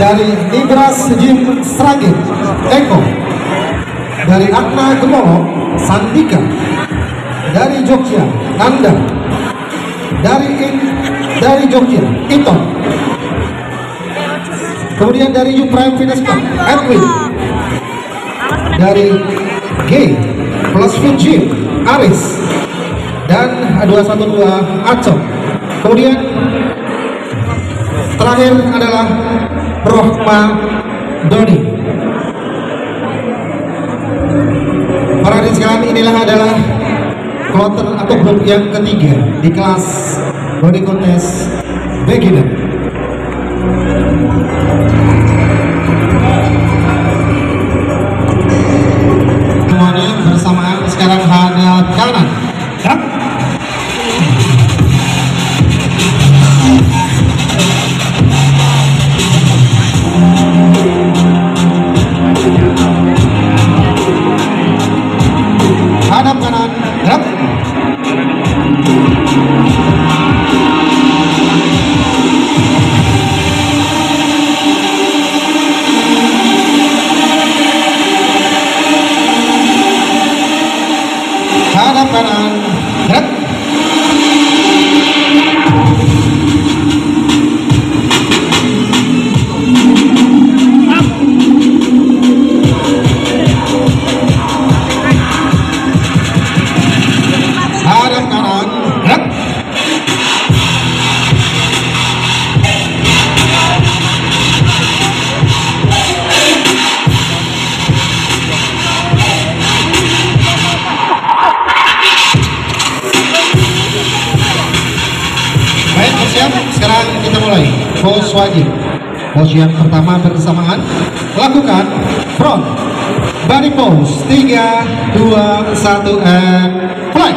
dari Nibras Jim Sragin Eko. Dari Atma Gemolo Sandika. Dari Jogja Nanda. Dari In, dari Jogja Ito. Kemudian dari U Prime Fitness Club Edwin. Dari G Plus Gym Aris. Dan 212 Aco. Kemudian terakhir adalah Rohma Doni para sekalian inilah adalah kloter atau grup yang ketiga di kelas body contest beginner Ramadan. Wajib. Pose yang pertama bersamaan. Lakukan front body pose. 3, 2, 1, and fly.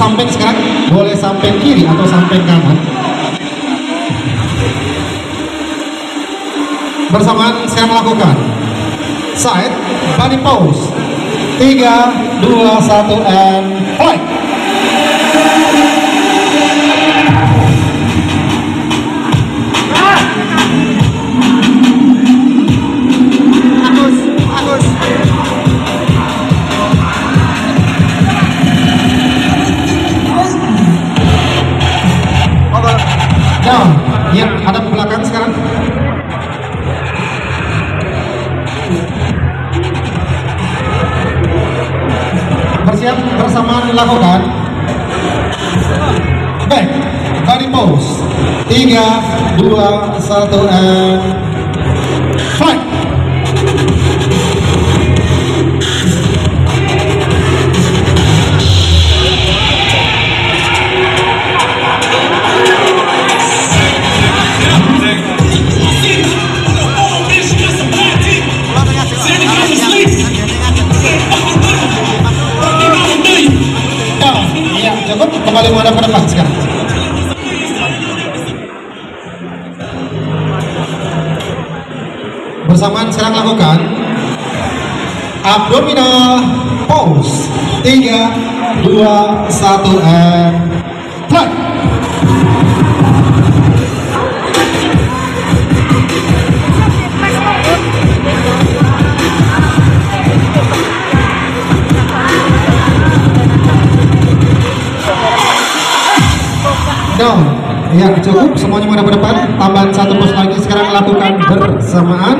Samping sekarang. Boleh samping kiri atau samping kanan. Bersamaan sekarang lakukan side body pose. 3, 2, 1, and fly. Bersamaan lakukan back body pose 3 2 1 and kembali menghadap ke depan sekarang. Bersamaan sekarang lakukan. Abdominal pose. 3 2 1 and fly ya cukup. Semuanya menghadap ke depan. Tambahan satu pose lagi. Sekarang lakukan bersamaan.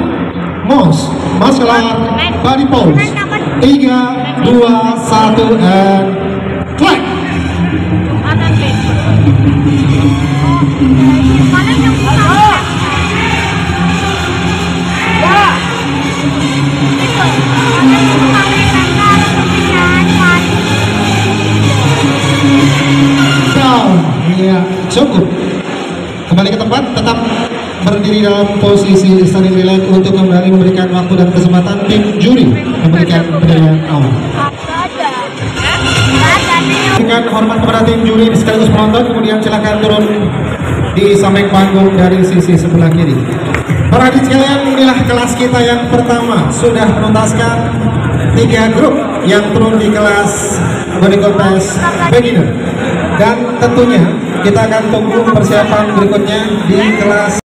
Mouse muscular body pose 3 2 1 and tetap berdiri dalam posisi standing relax untuk kembali memberikan waktu dan kesempatan tim juri memberikan penilaian awal. Dengan hormat kepada tim juri sekaligus penonton, kemudian silakan turun di samping panggung dari sisi sebelah kiri. Para hadirin sekalian, inilah kelas kita yang pertama sudah menuntaskan tiga grup yang turun di kelas body contest beginner. Dan tentunya kita akan tunggu persiapan berikutnya di kelas